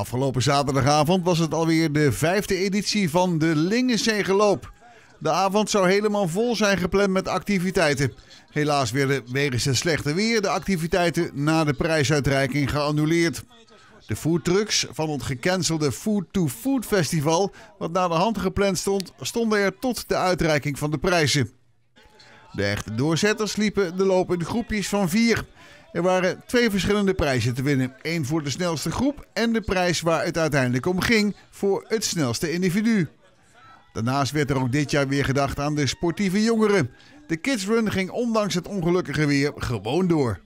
Afgelopen zaterdagavond was het alweer de vijfde editie van de Lingenzeegeloop. De avond zou helemaal vol zijn gepland met activiteiten. Helaas werden wegens het slechte weer de activiteiten na de prijsuitreiking geannuleerd. De foodtrucks van het gecancelde Food to Food Festival, wat na de hand gepland stond, stonden er tot de uitreiking van de prijzen. De echte doorzetters liepen de loop in groepjes van vier. Er waren twee verschillende prijzen te winnen. Eén voor de snelste groep en de prijs waar het uiteindelijk om ging voor het snelste individu. Daarnaast werd er ook dit jaar weer gedacht aan de sportieve jongeren. De Kids Run ging ondanks het ongelukkige weer gewoon door.